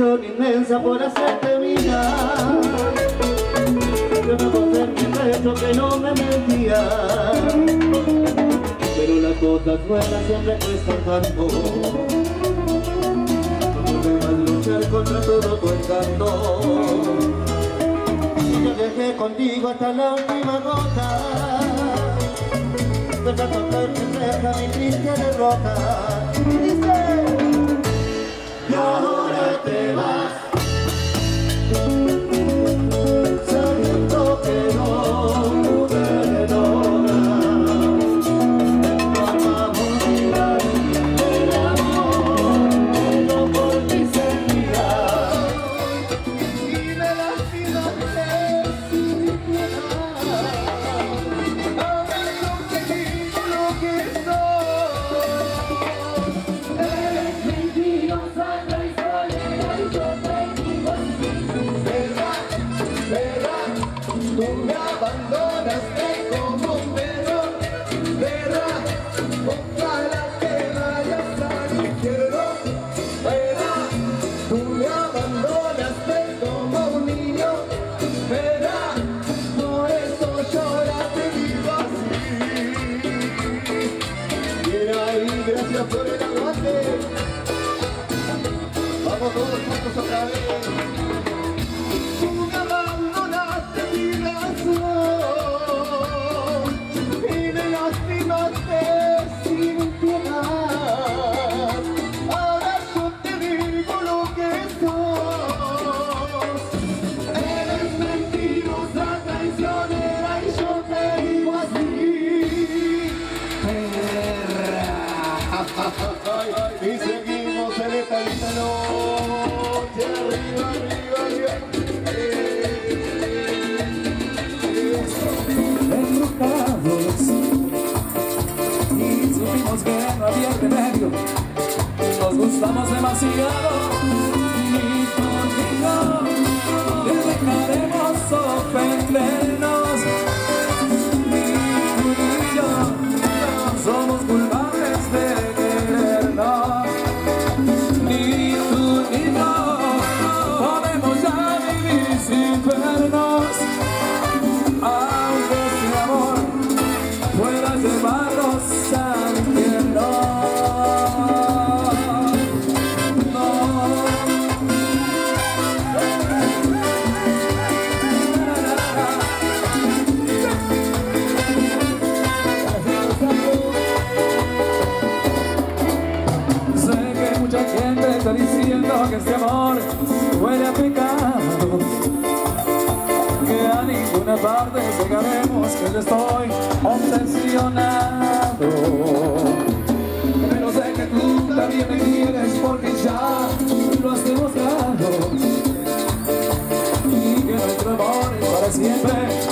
inmensa por hacerte mía Yo me conté en mi pecho que no me mentía. Pero las cosas buenas siempre cuestan tanto. No a luchar contra todo tu encanto. Yo dejé contigo hasta la última gota. Pero tocar mi triste derrota. 어, nos gustamos demasiado. la gente está diciendo que este amor huele a pecado. Que a ninguna parte llegaremos, que yo estoy obsesionado. Pero sé que tú también me quieres porque ya lo has demostrado. Y que nuestro amor es para siempre.